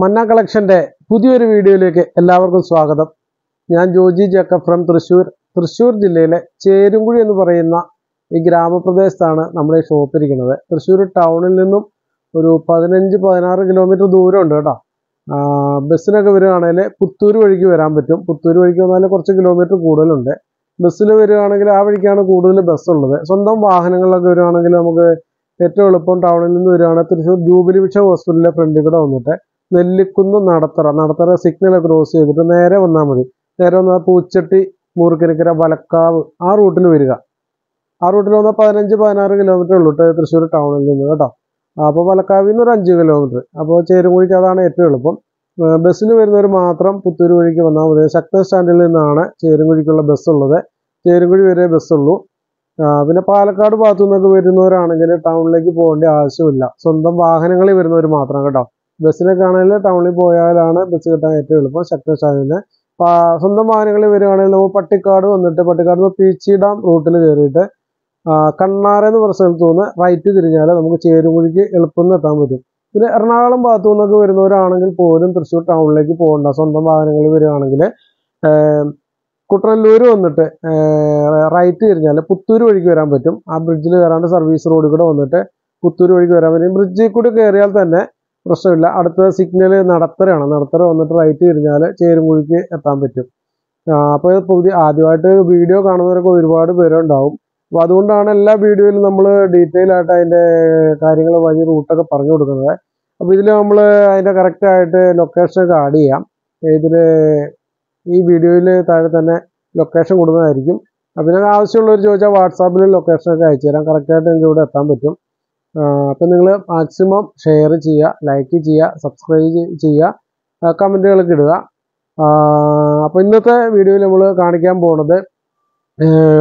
മന്ന കളക്ഷന്റെ പുതിയൊരു വീഡിയോയിലേക്ക് എല്ലാവർക്കും സ്വാഗതം. ഞാൻ ജോജി ജേക്കബ് ഫ്രം തൃശ്ശൂർ. തൃശ്ശൂർ ജില്ലയിലെ ചേരുംകുഴി എന്ന് പറയുന്ന ഈ ഗ്രാമപ്രദേശത്താണ് നമ്മുടെ ഈ ഷോപ്പ് ഇരിക്കുന്നത്. തൃശ്ശൂർ ടൗണിൽ നിന്നും ഒരു പതിനഞ്ച് പതിനാറ് കിലോമീറ്റർ ദൂരമുണ്ട് കേട്ടോ. ബസ്സിനൊക്കെ വരികയാണെങ്കിൽ പുത്തൂർ വഴിക്ക് വരാൻ പറ്റും. പുത്തൂർ വഴിക്ക് വന്നാൽ കുറച്ച് കിലോമീറ്റർ കൂടുതലുണ്ട്. ബസ്സിൽ വരികയാണെങ്കിൽ ആ വഴിക്കാണ് കൂടുതൽ ബസ്സുള്ളത്. സ്വന്തം വാഹനങ്ങളിലൊക്കെ വരികയാണെങ്കിൽ നമുക്ക് ഏറ്റവും എളുപ്പം ടൗണിൽ നിന്ന് വരികയാണെങ്കിൽ തൃശ്ശൂർ ജൂബിലി വിഷ ഹോസ്പിറ്റലിലെ ഫ്രണ്ടിൽ കൂടെ വന്നിട്ട് നെല്ലിക്കുന്ന് നടത്തറ. നടത്തറ സിഗ്നൽ ക്രോസ് ചെയ്തിട്ട് നേരെ വന്നാൽ മതി. നേരെ വന്നാൽ പൂച്ചട്ടി മൂർക്കനിക്കര വലക്കാവ് ആ റൂട്ടിൽ വരിക. ആ റൂട്ടിൽ വന്നാൽ പതിനഞ്ച് പതിനാറ് കിലോമീറ്റർ ഉള്ളൂ തൃശ്ശൂർ ടൗണിൽ നിന്ന് കേട്ടോ. അപ്പോൾ വലക്കാവിൽ നിന്ന് ഒരു അഞ്ച് കിലോമീറ്റർ അപ്പോൾ ചേരുംകുഴിക്ക് അതാണ് ഏറ്റവും എളുപ്പം. ബസ്സിൽ വരുന്നവർ മാത്രം പുത്തൂർ വഴിക്ക് വന്നാൽ മതി. ശക്തൻ സ്റ്റാൻഡിൽ നിന്നാണ് ചേരുംകുഴിക്കുള്ള ബസ്സുള്ളത് ചേരുംകുഴി വരെ ബസ്സുള്ളൂ പിന്നെ പാലക്കാട് ഭാഗത്തു നിന്നൊക്കെ വരുന്നവരാണെങ്കിൽ ടൗണിലേക്ക് പോകേണ്ട ആവശ്യമില്ല. സ്വന്തം വാഹനങ്ങളിൽ വരുന്നവർ മാത്രം കേട്ടോ. ബസ്സിനൊക്കെ ആണെങ്കിൽ ടൗണിൽ പോയാലാണ് ബസ് കിട്ടാൻ ഏറ്റവും എളുപ്പം ശക്തി സ്റ്റാൻഡിന് പാ- സ്വന്തം വാഹനങ്ങളിൽ വരികയാണെങ്കിൽ നമ്മൾ പട്ടിക്കാട് വന്നിട്ട് പട്ടിക്കാട് നിന്ന് പീച്ചി ഡാം റൂട്ടിൽ കയറിയിട്ട് കണ്ണാറ എന്ന് പറഞ്ഞ സ്ഥലത്ത് നിന്ന് റൈറ്റ് തിരിഞ്ഞാൽ നമുക്ക് ചേരുകുഴിക്ക് എളുപ്പം എത്താൻ പറ്റും. പിന്നെ എറണാകുളം ഭാഗത്തു നിന്നൊക്കെ വരുന്നവരാണെങ്കിൽ പോലും തൃശ്ശൂർ ടൗണിലേക്ക് പോകണ്ട. സ്വന്തം വാഹനങ്ങളിൽ വരികയാണെങ്കിൽ കുട്ടനല്ലൂർ വന്നിട്ട് റൈറ്റ് തിരിഞ്ഞാൽ പുത്തൂർ വഴിക്ക് വരാൻ പറ്റും. ആ ബ്രിഡ്ജിൽ കയറാണ്ട് സർവീസ് റോഡിൽ കൂടെ വന്നിട്ട് പുത്തൂർ വഴിക്ക് വരാൻ പറ്റും. ബ്രിഡ്ജിൽ കൂടി കയറിയാൽ തന്നെ പ്രശ്നമില്ല. അടുത്ത സിഗ്നൽ നടത്തരയാണ് നടത്തര വന്നിട്ട് റൈറ്റ് തിരിഞ്ഞാൽ ചേരുംകുഴിക്ക് എത്താൻ പറ്റും. അപ്പോൾ പുതിയ ആദ്യമായിട്ട് വീഡിയോ കാണുന്നവരൊക്കെ ഒരുപാട് പേരുണ്ടാവും. അപ്പോൾ അതുകൊണ്ടാണ് എല്ലാ വീഡിയോയിലും നമ്മൾ ഡീറ്റെയിൽ ആയിട്ട് അതിന്റെ കാര്യങ്ങൾ വഴി റൂട്ടൊക്കെ പറഞ്ഞു കൊടുക്കുന്നത്. അപ്പോൾ ഇതിൽ നമ്മൾ അതിന്റെ കറക്റ്റായിട്ട് ലൊക്കേഷനൊക്കെ ആഡ് ചെയ്യാം. ഇതിൽ ഈ വീഡിയോയിൽ താഴെ തന്നെ ലൊക്കേഷൻ കൊടുക്കുന്നതായിരിക്കും. അപ്പോൾ നിങ്ങൾക്ക് ആവശ്യമുള്ളവർ ചോദിച്ചാൽ വാട്സാപ്പിൽ ലൊക്കേഷനൊക്കെ അയച്ചു തരാം കറക്റ്റായിട്ട് നിങ്ങൾക്ക് ഇവിടെ എത്താൻ പറ്റും. അപ്പം നിങ്ങൾ മാക്സിമം ഷെയർ ചെയ്യുക ലൈക്ക് ചെയ്യുക സബ്സ്ക്രൈബ് ചെയ്യുക കമന്റുകളൊക്കെ ഇടുക. അപ്പോൾ ഇന്നത്തെ വീഡിയോയിൽ നമ്മൾ കാണിക്കാൻ പോകുന്നത്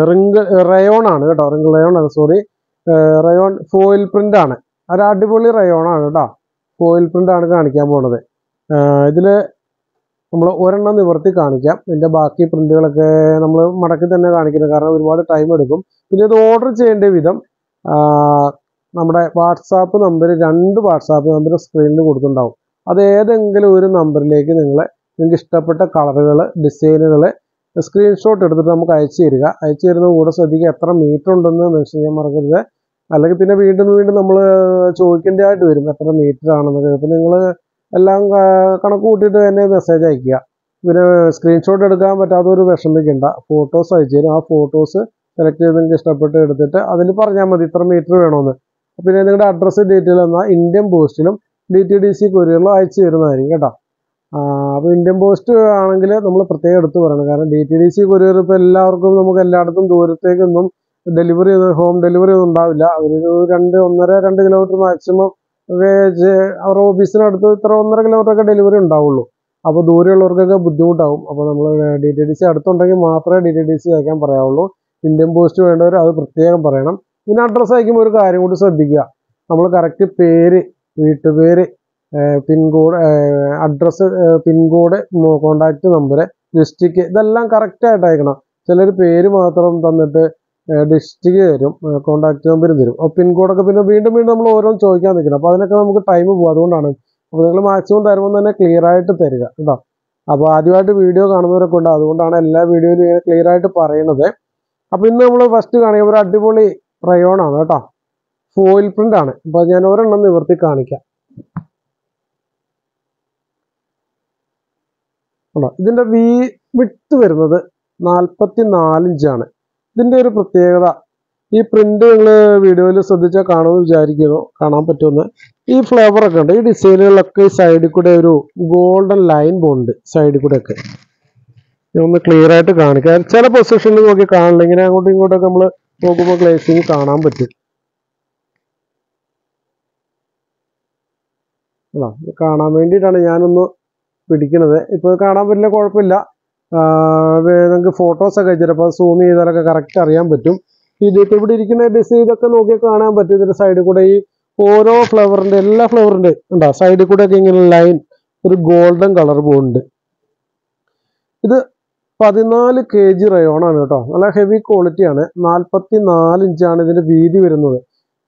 റിങ്കിൾ റയോൺ ആണ് കേട്ടോ റിങ്കിൾ റയോൺ ആണ് സോറി റയോൺ ഫോയിൽ പ്രിന്റ് ആണ്. ഒരു അടിപൊളി റയോൺ ആണ് കേട്ടോ ഫോയിൽ പ്രിന്റ് ആണ് കാണിക്കാൻ പോണത്. ഇതിൽ നമ്മൾ ഒരെണ്ണം നിവർത്തി കാണിക്കാം. ഇതിന്റെ ബാക്കി പ്രിന്റുകളൊക്കെ നമ്മൾ മടക്കി തന്നെ കാണിക്കുന്നത് കാരണം ഒരുപാട് ടൈം എടുക്കും. പിന്നെ ഇത് ഓർഡർ ചെയ്യേണ്ട വിധം നമ്മുടെ വാട്സാപ്പ് നമ്പർ രണ്ട് വാട്സാപ്പ് നമ്പർ സ്ക്രീനിൽ കൊടുത്തിട്ടുണ്ടാവും. അത് ഏതെങ്കിലും ഒരു നമ്പറിലേക്ക് നിങ്ങൾ നിങ്ങൾക്ക് ഇഷ്ടപ്പെട്ട കളറുകൾ ഡിസൈനുകൾ സ്ക്രീൻഷോട്ട് എടുത്തിട്ട് നമുക്ക് അയച്ചു തരിക. അയച്ചു തരുന്ന കൂടെ ശ്രദ്ധിക്കുക. എത്ര മീറ്റർ ഉണ്ടെന്ന് മെൻഷൻ ചെയ്യാൻ മറക്കരുത്. അല്ലെങ്കിൽ പിന്നെ വീണ്ടും വീണ്ടും നമ്മൾ ചോദിക്കേണ്ടതായിട്ട് വരും. എത്ര മീറ്റർ ആണെന്നൊക്കെ. ഇപ്പം നിങ്ങൾ എല്ലാം കണക്ക് കൂട്ടിയിട്ട് തന്നെ മെസ്സേജ് അയക്കുക. പിന്നെ സ്ക്രീൻഷോട്ട് എടുക്കാൻ പറ്റാത്തവർ വിഷമിക്കണ്ട. ഫോട്ടോസ് അയച്ചു തരും. ആ ഫോട്ടോസ് സെലക്ട് ചെയ്ത് നിങ്ങൾക്ക് ഇഷ്ടപ്പെട്ട് എടുത്തിട്ട് അതിൽ പറഞ്ഞാൽ മതി ഇത്ര മീറ്റർ വേണമെന്ന് പിന്നെ നിങ്ങളുടെ അഡ്രസ്സ് ഡീറ്റെയിൽ എന്നാൽ ഇന്ത്യൻ പോസ്റ്റിലും ഡി ടി ഡി സി കൊറിയറിലും അയച്ചു തരുന്നതായിരിക്കും കേട്ടോ. അപ്പോൾ ഇന്ത്യൻ പോസ്റ്റ് ആണെങ്കിൽ നമ്മൾ പ്രത്യേകം എടുത്ത് പറയണം. കാരണം D T D C courier ഇപ്പോൾ എല്ലാവർക്കും നമുക്ക് എല്ലായിടത്തും ദൂരത്തേക്കൊന്നും ഡെലിവറി ഹോം ഡെലിവറി ഒന്നും ഉണ്ടാവില്ല. അവരൊരു രണ്ട് ഒന്നര രണ്ട് കിലോമീറ്റർ മാക്സിമം അവരുടെ ഓഫീസിനടുത്ത് ഇത്ര ഒന്നര കിലോമീറ്റർ ഒക്കെ ഡെലിവറി ഉണ്ടാവുള്ളൂ. അപ്പോൾ ദൂരെയുള്ളവർക്കൊക്കെ ബുദ്ധിമുട്ടാവും. അപ്പോൾ നമ്മൾ ഡി ടി ഡി സി അടുത്തുണ്ടെങ്കിൽ മാത്രമേ ഡി ടി ഡി സി അയക്കാൻ പറയാവുള്ളൂ. ഇന്ത്യൻ പോസ്റ്റ് വേണ്ടവർ അത് പ്രത്യേകം പറയണം. പിന്നെ അഡ്രസ്സ് അയക്കുമ്പോൾ ഒരു കാര്യം കൂടി ശ്രദ്ധിക്കുക. നമ്മൾ കറക്റ്റ് പേര് വീട്ടുപേര് pin code address pin code contact number district ഇതെല്ലാം കറക്റ്റായിട്ട് അയക്കണം. ചിലർ പേര് മാത്രം തന്നിട്ട് ഡിസ്ട്രിക്ട് തരും കോണ്ടാക്ട് നമ്പർ തരും. അപ്പോൾ പിൻകോഡൊക്കെ പിന്നെ വീണ്ടും വീണ്ടും നമ്മൾ ഓരോ ചോദിക്കാൻ നിൽക്കണം. അപ്പോൾ അതിനൊക്കെ നമുക്ക് ടൈം പോകും അതുകൊണ്ടാണ്. അപ്പോൾ നിങ്ങൾ മാക്സിമം തരുമ്പോൾ തന്നെ ക്ലിയർ ആയിട്ട് തരിക കേട്ടോ. അപ്പോൾ ആദ്യമായിട്ട് വീഡിയോ കാണുന്നവരൊക്കെ ഉണ്ട്. അതുകൊണ്ടാണ് എല്ലാ വീഡിയോയിലും ഇങ്ങനെ ക്ലിയർ ആയിട്ട് പറയുന്നത് അപ്പോൾ ഇന്ന് നമ്മൾ ഫസ്റ്റ് കാണിക്കുമ്പോൾ ഒരു അടിപൊളി റയോൺ ആണ് കേട്ടോ. ഫോയിൽ പ്രിന്റ് ആണ്. അപ്പൊ ഞാൻ ഒരെണ്ണം നിവർത്തി കാണിക്കാം. ഇതിന്റെ വി വിട്ട് വരുന്നത് നാൽപ്പത്തി നാലിഞ്ചാണ് ഇതിന്റെ ഒരു പ്രത്യേകത ഈ പ്രിന്റ് നിങ്ങൾ വീഡിയോയിൽ ശ്രദ്ധിച്ചാൽ കാണുമെന്ന് വിചാരിക്കുന്നു. കാണാൻ പറ്റുമെന്ന്. ഈ ഫ്ലേവർ ഒക്കെ ഉണ്ട്. ഈ ഡിസൈനുകളൊക്കെ ഈ സൈഡിൽ കൂടെ ഒരു ഗോൾഡൻ ലൈൻ പോകുന്നുണ്ട് സൈഡിൽ കൂടെ ഒക്കെ. ഒന്ന് ക്ലിയർ ആയിട്ട് കാണിക്കാം. ചില പൊസിഷനിൽ നോക്കി കാണില്ല ഇങ്ങനെ അങ്ങോട്ടും ഇങ്ങോട്ടൊക്കെ നമ്മൾ നോക്കുമ്പോൾ ഗ്ലേസിങ് കാണാൻ പറ്റും. അല്ല കാണാൻ വേണ്ടിയിട്ടാണ് ഞാനൊന്ന് പിടിക്കണത്. ഇപ്പോൾ കാണാൻ പറ്റില്ല കുഴപ്പമില്ല. നിങ്ങൾക്ക് ഫോട്ടോസൊക്കെ ചിലപ്പോൾ സൂം ചെയ്താലൊക്കെ കറക്റ്റ് അറിയാൻ പറ്റും. ഇതിപ്പോൾ ഇവിടെ ഇരിക്കുന്ന ഡിസൈൻ ഇതൊക്കെ നോക്കിയാൽ കാണാൻ പറ്റും. ഇതിന്റെ സൈഡിൽ കൂടെ ഈ ഓരോ ഫ്ലവറിന്റെ എല്ലാ ഫ്ലവറിന്റെ ഉണ്ടോ സൈഡിൽ കൂടെ ഒക്കെ ഇങ്ങനെ ലൈൻ ഒരു ഗോൾഡൻ കളർ പോകുന്നുണ്ട് ഇത് പതിനാല് കെ ജി റയോണാണ് കേട്ടോ. നല്ല ഹെവി ക്വാളിറ്റിയാണ് നാൽപ്പത്തി നാല് ഇഞ്ചാണ് ഇതിന്റെ വീതി വരുന്നത്.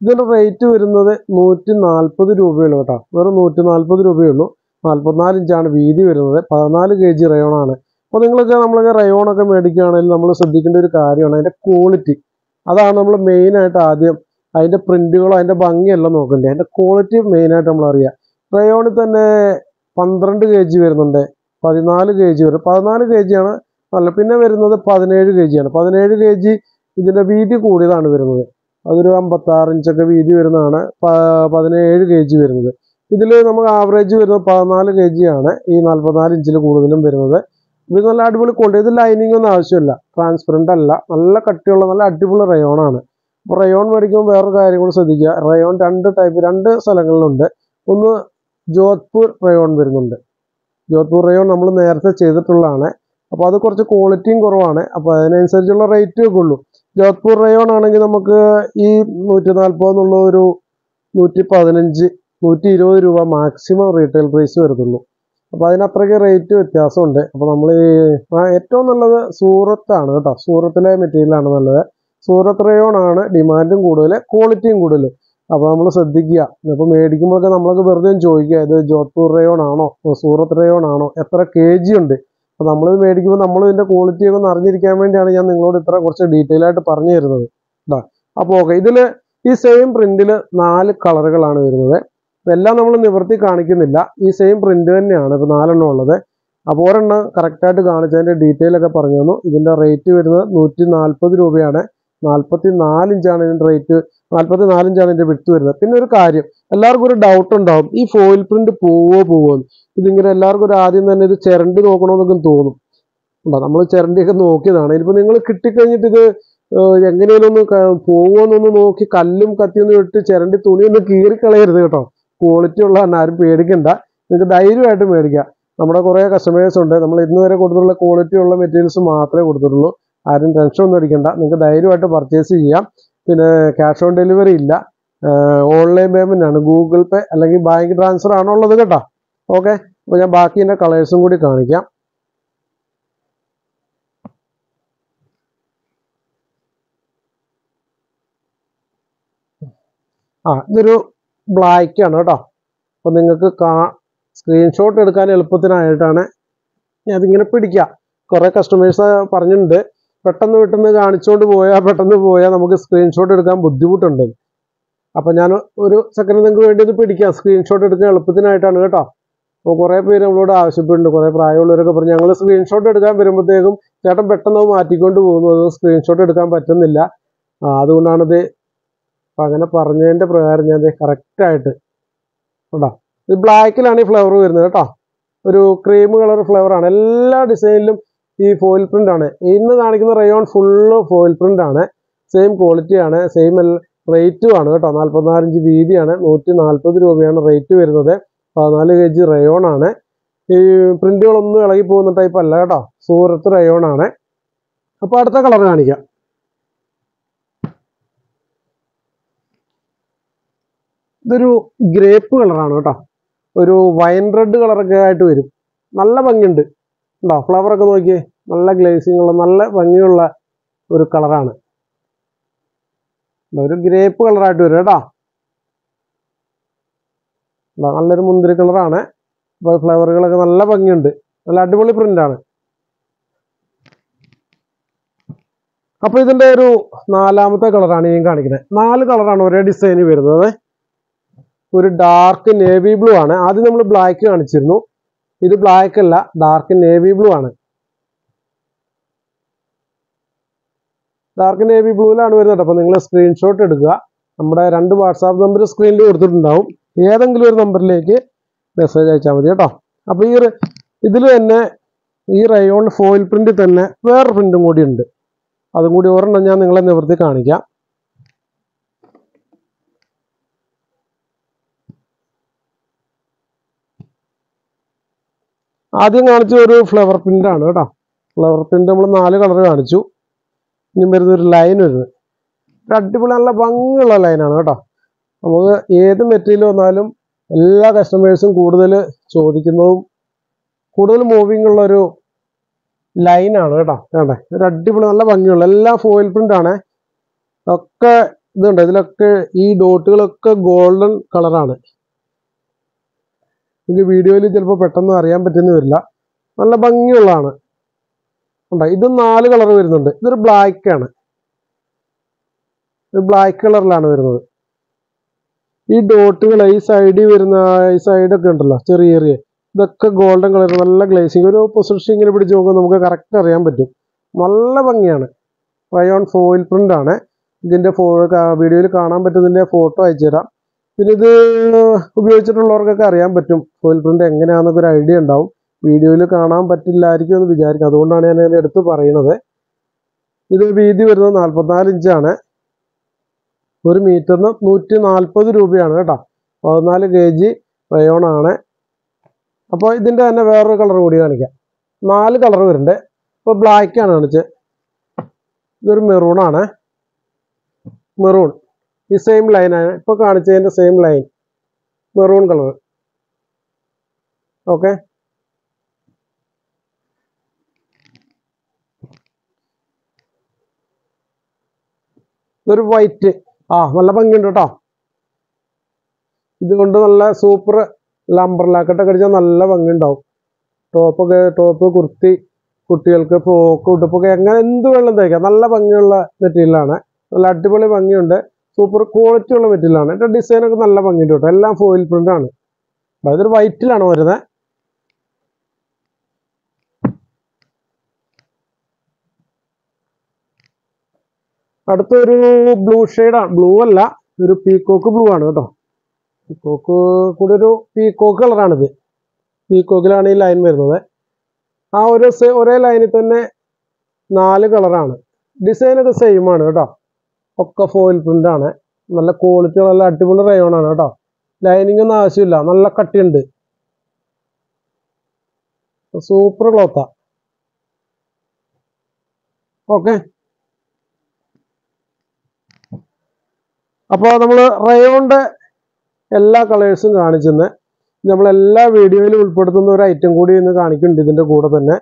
ഇതിന്റെ റേറ്റ് വരുന്നത് നൂറ്റി നാൽപ്പത് രൂപയുള്ളൂ കേട്ടോ. വെറും നൂറ്റി നാൽപ്പത് രൂപയുള്ളൂ നാൽപ്പത്തിനാല് ഇഞ്ചാണ് വീതി വരുന്നത്. പതിനാല് കെ ജി റയോണാണ് അപ്പോൾ നിങ്ങളൊക്കെ നമ്മളൊക്കെ റയോണൊക്കെ മേടിക്കുകയാണെങ്കിൽ നമ്മൾ ശ്രദ്ധിക്കേണ്ട ഒരു കാര്യമാണ് അതിന്റെ ക്വാളിറ്റി അതാണ് നമ്മൾ മെയിനായിട്ട് ആദ്യം അതിന്റെ പ്രിന്റുകളോ അതിന്റെ ഭംഗിയെല്ലാം നോക്കണ്ടേ. അതിന്റെ ക്വാളിറ്റി മെയിനായിട്ട് നമ്മൾ അറിയുക. റയോണിൽ തന്നെ പന്ത്രണ്ട് കെ ജി വരുന്നുണ്ട്. പതിനാല് കെ ജി വരും. പതിനാല് കെ ജി നല്ല പിന്നെ വരുന്നത് പതിനേഴ് കെ ജിയാണ് പതിനേഴ് കെ ജി ഇതിന്റെ വീതി കൂടിയതാണ് വരുന്നത്. അതൊരു അമ്പത്താറ് ഇഞ്ചൊക്കെ വീതി വരുന്നതാണ്. പതിനേഴ് കെ ജി വരുന്നത്. ഇതിൽ നമുക്ക് ആവറേജ് വരുന്നത് പതിനാല് കെ ജി ആണ്. ഈ നാൽപ്പത്തിനാല് ഇഞ്ചിൽ കൂടുതലും വരുന്നത്. ഇത് നല്ല അടിപൊളി കൊണ്ട് ഇത് ലൈനിങ് ഒന്നും ആവശ്യമില്ല. ട്രാൻസ്പെറന്റ് അല്ല. നല്ല കട്ടിയുള്ള നല്ല അടിപൊളി റയോണാണ് അപ്പോൾ റയോൺ മേടിക്കുമ്പോൾ വേറൊരു കാര്യം കൂടി ശ്രദ്ധിക്കുക. റയോൺ രണ്ട് ടൈപ്പ് രണ്ട് സ്ഥലങ്ങളിലുണ്ട്. ഒന്ന് ജോധ്പൂർ റയോൺ വരുന്നുണ്ട്. ജോധ്പൂർ റയോൺ നമ്മൾ നേരത്തെ ചെയ്തിട്ടുള്ളതാണ്. അപ്പോൾ അത് കുറച്ച് ക്വാളിറ്റിയും കുറവാണ്. അപ്പോൾ അതിനനുസരിച്ചുള്ള റേറ്റ് ഒക്കെ ഉള്ളൂ. ജോധ്പൂർ റയോൺ ആണെങ്കിൽ നമുക്ക് ഈ നൂറ്റി നാൽപ്പത് എന്നുള്ള ഒരു നൂറ്റി പതിനഞ്ച് നൂറ്റി ഇരുപത് രൂപ മാക്സിമം റീറ്റെയിൽ പ്രൈസ് വരുന്നുള്ളൂ അപ്പോൾ അതിനത്രയ്ക്ക് റേറ്റ് വ്യത്യാസമുണ്ട് അപ്പോൾ നമ്മൾ ഏറ്റവും നല്ലത് സൂറത്താണ് കേട്ടോ. സൂറത്തിലെ മെറ്റീരിയലാണ് നല്ലത്. സൂറത്ത് റയോൺ ആണ് ഡിമാൻഡും കൂടുതൽ ക്വാളിറ്റിയും കൂടുതൽ അപ്പോൾ നമ്മൾ ശ്രദ്ധിക്കുക. അപ്പോൾ മേടിക്കുമ്പോഴൊക്കെ നമ്മളൊക്കെ വെറുതെ ചോദിക്കുക ഇത് ജോധ്പൂർ റയോൺ ആണോ? സൂറത്ത് റയോൺ ആണോ? എത്ര കെ ജി ഉണ്ട്? അപ്പോൾ നമ്മൾ മേടിക്കുമ്പോൾ നമ്മൾ ഇതിന്റെ ക്വാളിറ്റി ഒക്കെ ഒന്ന് അറിഞ്ഞിരിക്കാൻ വേണ്ടിയാണ് ഞാൻ നിങ്ങളോട് ഇത്ര കുറച്ച് ഡീറ്റെയിൽ ആയിട്ട് പറഞ്ഞു തരുന്നത് കേട്ടോ അപ്പോൾ ഓക്കെ ഇതിൽ ഈ സെയിം പ്രിന്റിൽ നാല് കളറുകളാണ് വരുന്നത്. എല്ലാം നമ്മൾ നിവർത്തി കാണിക്കുന്നില്ല. ഈ സെയിം പ്രിന്റ് തന്നെയാണ് ഇപ്പോൾ നാലെണ്ണം ഉള്ളത്. അപ്പോൾ ഒരെണ്ണം കറക്റ്റായിട്ട് കാണിച്ചതിന്റെ ഡീറ്റെയിൽ ഒക്കെ പറഞ്ഞു തന്നു. ഇതിന്റെ റേറ്റ് വരുന്നത് നൂറ്റി നാൽപ്പത് രൂപയാണ്. നാൽപ്പത്തി നാല് ഇഞ്ചാണ് ഇതിന്റെ റേറ്റ് നാൽപ്പത്തി നാലിഞ്ചാണ് ഇതിന്റെ വിട്ട് വരുന്നത്. പിന്നെ ഒരു കാര്യം എല്ലാവർക്കും ഒരു ഡൗട്ട് ഉണ്ടാവും ഈ ഫോയിൽ പ്രിന്റ് പോവോ പോവോ. ഇതിങ്ങനെ എല്ലാവർക്കും ഒരു ആദ്യം തന്നെ ഇത് ചിരണ്ടി നോക്കണമെന്നൊക്കെ തോന്നും. ഉണ്ടോ? നമ്മൾ ചിരണ്ടിയൊക്കെ നോക്കിയതാണ്. ഇനിയിപ്പോൾ നിങ്ങൾ കിട്ടിക്കഴിഞ്ഞിട്ട് ഇത് എങ്ങനെയൊന്നും ഒന്ന് പോവോന്നൊന്ന് നോക്കി കല്ലും കത്തിയൊന്നും ഇട്ട് ചിരണ്ടി തുണിയൊന്ന് കീറിക്കളയരുത് കേട്ടോ. ക്വാളിറ്റി ഉള്ളതാണ് ആരും പേടിക്കണ്ട. നിങ്ങൾക്ക് ധൈര്യമായിട്ട് മേടിക്കാം. നമ്മുടെ കുറേ കസ്റ്റമേഴ്സ് ഉണ്ട്. നമ്മൾ ഇന്ന് വരെ കൊടുത്തിട്ടുള്ള ക്വാളിറ്റി ഉള്ള മെറ്റീരിയൽസ് മാത്രമേ കൊടുത്തിട്ടുള്ളൂ. ആരും ടെൻഷൻ ഒന്നും അടിക്കണ്ട. നിങ്ങൾക്ക് ധൈര്യമായിട്ട് പർച്ചേസ് ചെയ്യാം. പിന്നെ ക്യാഷ് ഓൺ ഡെലിവറി ഇല്ല. ഓൺലൈൻ പേയ്മെന്റ് ആണ്. ഗൂഗിൾ പേ അല്ലെങ്കിൽ ബാങ്ക് ട്രാൻസ്ഫർ ആണോ ഉള്ളത് കേട്ടോ. ഓക്കെ അപ്പോൾ ഞാൻ ബാക്കി എന്റെ കളേഴ്സും കൂടി കാണിക്കാം. ആ ഇതൊരു ബ്ലാക്ക് ആണ് കേട്ടോ. അപ്പോൾ നിങ്ങൾക്ക് കാ സ്ക്രീൻഷോട്ട് എടുക്കാൻ എളുപ്പത്തിനായിട്ടാണ് അതിങ്ങനെ പിടിക്കാം കുറേ കസ്റ്റമേഴ്സ് പറഞ്ഞിട്ടുണ്ട്. പെട്ടെന്ന് പെട്ടെന്ന് കാണിച്ചുകൊണ്ട് പോയാൽ പെട്ടെന്ന് പോയാൽ നമുക്ക് സ്ക്രീൻഷോട്ട് എടുക്കാൻ ബുദ്ധിമുട്ടുണ്ട്. അപ്പോൾ ഞാൻ ഒരു സെക്കൻഡ് നിങ്ങൾക്ക് വേണ്ടി ഒന്ന് പിടിക്കാം. സ്ക്രീൻഷോട്ട് എടുക്കാൻ എളുപ്പത്തിനായിട്ടാണ് കേട്ടോ. അപ്പോൾ കുറേ പേര് നമ്മളോട് ആവശ്യപ്പെടുന്നുണ്ട്. കുറേ പ്രായമുള്ളവരൊക്കെ പറഞ്ഞു ഞങ്ങൾ സ്ക്രീൻഷോട്ട് എടുക്കാൻ വരുമ്പോഴത്തേക്കും ചേട്ടൻ പെട്ടെന്ന് മാറ്റിക്കൊണ്ട് പോകുന്നു. അത് സ്ക്രീൻഷോട്ട് എടുക്കാൻ പറ്റുന്നില്ല. അതുകൊണ്ടാണിത് അപ്പം അങ്ങനെ പറഞ്ഞതിന്റെ പ്രകാരം ഞാൻ കറക്റ്റായിട്ട് കേട്ടോ ഇത് ബ്ലാക്കിലാണ് ഈ ഫ്ലവർ വരുന്നത് കേട്ടോ. ഒരു ക്രീം കളർ ഫ്ലവർ ആണ്. എല്ലാ ഡിസൈനിലും ഈ ഫോയിൽ പ്രിന്റ് ആണ്. ഇന്ന് കാണിക്കുന്ന റയോൺ ഫുള്ള് ഫോയിൽ പ്രിന്റ് ആണ്. സെയിം ക്വാളിറ്റി ആണ്. സെയിം റേറ്റും ആണ് കേട്ടോ. നാൽപ്പത്തിനാലഞ്ച് വീതിയാണ് നൂറ്റി നാൽപ്പത് രൂപയാണ് റേറ്റ് വരുന്നത്. പതിനാല് കെ ജി റയോൺ ആണ്. ഈ പ്രിന്റുകളൊന്നും ഇളകി പോകുന്ന ടൈപ്പ് അല്ല കേട്ടോ. സൂറത്ത് റയോൺ ആണ്. അപ്പോൾ അടുത്ത കളർ കാണിക്കാം. ഇതൊരു ഗ്രേപ്പ് കളറാണ് കേട്ടോ. ഒരു വൈൻ റെഡ് കളറൊക്കെ ആയിട്ട് വരും. നല്ല ഭംഗിയുണ്ട്. ഉണ്ടോ? ഫ്ലവറൊക്കെ നോക്കിയേ. നല്ല ഗ്ലേസിംഗ് ഉള്ള നല്ല ഭംഗിയുള്ള ഒരു കളറാണ് ഒരു ഗ്രേപ്പ് കളറായിട്ട് വരും കേട്ടോ. നല്ലൊരു മുന്തിരി കളറാണ് അപ്പോൾ ഫ്ലവറുകളൊക്കെ നല്ല ഭംഗിയുണ്ട്. നല്ല അടിപൊളി പ്രിന്റാണ് അപ്പോൾ ഇതിന്റെ ഒരു നാലാമത്തെ കളറാണ് ഞാൻ കാണിക്കുന്നത് നാല് കളറാണ് ഒരേ ഡിസൈനിൽ വരുന്നത്. ഒരു ഡാർക്ക് നേവി ബ്ലൂ ആണ്. ആദ്യം നമ്മൾ ബ്ലാക്ക് കാണിച്ചിരുന്നു. ഇത് ബ്ലാക്ക് അല്ല ഡാർക്ക് നേവി ബ്ലൂ ആണ്. ഡാർക്ക് നേവി ബ്ലൂവിലാണ് വരുന്നത്. അപ്പോൾ നിങ്ങൾ സ്ക്രീൻഷോട്ട് എടുക്കുക. നമ്മുടെ രണ്ട് വാട്സാപ്പ് നമ്പർ സ്ക്രീനിൽ കൊടുത്തിട്ടുണ്ടാവും. ഏതെങ്കിലും ഒരു നമ്പറിലേക്ക് മെസ്സേജ് അയച്ചാൽ മതി കേട്ടോ. അപ്പോൾ ഈ ഇതിൽ തന്നെ ഈ റയോൺ ഫോയിൽ പ്രിന്റ് തന്നെ വേറെ പ്രിന്റും കൂടി ഉണ്ട്. അതും കൂടി ഒരെണ്ണം ഞാൻ നിങ്ങളെ നിവർത്തി കാണിക്കാം. ആദ്യം കാണിച്ച ഒരു ഫ്ലവർ പ്രിന്റാണ് കേട്ടോ. ഫ്ലവർ പ്രിന്റ് നമ്മൾ നാല് കളർ കാണിച്ചു. ഇനി വരുന്ന ഒരു ലൈൻ വരുന്നത് ഒരു അടിപൊളി നല്ല ഭംഗിയുള്ള ലൈനാണ് കേട്ടോ. നമുക്ക് ഏത് മെറ്റീരിയൽ വന്നാലും എല്ലാ കസ്റ്റമേഴ്സും കൂടുതൽ ചോദിക്കുന്നതും കൂടുതൽ മൂവിങ് ഉള്ള ഒരു ലൈനാണ് കേട്ടോ. വേണ്ടേ ഒരു അടിപൊളി നല്ല ഭംഗിയുള്ള എല്ലാ ഫോയിൽ പ്രിന്റ് ആണ്. ഒക്കെ ഇതുണ്ട്. ഇതിലൊക്കെ ഈ ഡോട്ടുകളൊക്കെ ഗോൾഡൻ കളറാണ് നിങ്ങൾക്ക് വീഡിയോയിൽ ചിലപ്പോൾ പെട്ടെന്ന് അറിയാൻ പറ്റുന്ന വരില്ല നല്ല ഭംഗിയുള്ളതാണ്. ഉണ്ടോ? ഇത് നാല് കളർ വരുന്നുണ്ട്. ഇതൊരു ബ്ലാക്ക് ആണ്. ഇത് ബ്ലാക്ക് കളറിലാണ് വരുന്നത്. ഈ ഡോട്ടുകൾ ഈ സൈഡിൽ വരുന്ന ഈ സൈഡൊക്കെ ഉണ്ടല്ലോ ചെറിയ ചെറിയ. ഇതൊക്കെ ഗോൾഡൻ കളർ നല്ല ഗ്ലേസിങ് ഒരു പൊസിഷൻ ഇങ്ങനെ പിടിച്ച് നോക്കുമ്പോൾ നമുക്ക് കറക്റ്റ് അറിയാൻ പറ്റും. നല്ല ഭംഗിയാണ്. റയോൺ ഫോയിൽ പ്രിന്റ് ആണ്. ഇതിന്റെ ഫോ വീഡിയോയിൽ കാണാൻ പറ്റുന്നതിന്റെ ഫോട്ടോ അയച്ചു തരാം. പിന്നെ ഇത് ഉപയോഗിച്ചിട്ടുള്ളവർക്കൊക്കെ അറിയാൻ പറ്റും. ഫോയിൽ പ്രിന്റ് എങ്ങനെയാണെന്നൊക്കെ ഒരു ഐഡിയ ഉണ്ടാവും. വീഡിയോയിൽ കാണാൻ പറ്റില്ലായിരിക്കും എന്ന് വിചാരിക്കും അതുകൊണ്ടാണ് ഞാൻ അതിന്റെ എടുത്ത് പറയുന്നത് ഇത് വീതി വരുന്നത് നാൽപ്പത്തിനാല് ഇഞ്ചാണ് ഒരു മീറ്ററിന് നൂറ്റി നാൽപ്പത് രൂപയാണ് കേട്ടോ. പതിനാല് കെ ജി റയോൺ ആണ്. അപ്പോൾ ഇതിന്റെ തന്നെ വേറൊരു കളർ കൂടി കാണിക്കാം. നാല് കളർ വരുന്നുണ്ട്. ഇപ്പോൾ ബ്ലാക്ക് ആണ് കാണിച്ചത്. ഇതൊരു മെറൂൺ ആണ്. മെറൂൺ ഈ സെയിം ലൈനാണ് ഇപ്പോൾ കാണിച്ചതിന്റെ same line maroon colour okay ഇതൊരു വൈറ്റ് ആ നല്ല ഭംഗിയുണ്ട് കേട്ടോ. ഇതുകൊണ്ട് നല്ല സൂപ്പർ ലംബർലാക്കട്ടൊക്കെ അടിച്ചാൽ നല്ല ഭംഗി ഉണ്ടാവും ടോപ്പൊക്കെ ടോപ്പ് കുർത്തി കുട്ടികൾക്ക് ഫ്രോക്ക് ഉടുപ്പൊക്കെ എങ്ങനെ എന്ത് വെള്ളം തയ്ക്കാം നല്ല ഭംഗിയുള്ള മെറ്റീരിയലാണ് നല്ല അടിപൊളി ഭംഗിയുണ്ട്. സൂപ്പർ ക്വാളിറ്റി ഉള്ള മെറ്റീരിയലാണ് എന്റെ ഡിസൈനൊക്കെ നല്ല ഭംഗിയുണ്ട് കേട്ടോ. എല്ലാം ഫോയിൽ പ്രിന്റ് ആണ്. അപ്പൊ വൈറ്റിലാണ് വരുന്നത്. അടുത്തൊരു ബ്ലൂ ഷെയ്ഡാണ് ബ്ലൂ അല്ല ഒരു പീക്കോക്ക് ബ്ലൂ ആണ് കേട്ടോ. പീക്കോക്ക് കൂടെ ഒരു പീക്കോക്ക് കളറാണിത് പീക്കോക്കിലാണ് ഈ ലൈൻ വരുന്നത്. ആ ഒരു ഒരേ ലൈനിൽ തന്നെ നാല് കളറാണ് ഡിസൈനൊക്കെ സെയിം ആണ് കേട്ടോ. ഒക്കെ ഫോയിൽ പ്രിന്റ് ആണ്. നല്ല ക്വാളിറ്റി നല്ല അടിപൊളി റയോൺ ആണ് കേട്ടോ. ലൈനിങ് ഒന്നും ആവശ്യമില്ല. നല്ല കട്ടിയുണ്ട്. സൂപ്പർ ക്ലോത്താ ഓക്കെ അപ്പോൾ നമ്മൾ റയോണിന്റെ എല്ലാ കളേഴ്സും കാണിച്ചെന്ന്. നമ്മളെല്ലാ വീഡിയോയിലും ഉൾപ്പെടുത്തുന്ന ഒരു ഐറ്റം കൂടി ഇന്ന് കാണിക്കുന്നുണ്ട് ഇതിന്റെ കൂടെ തന്നെ.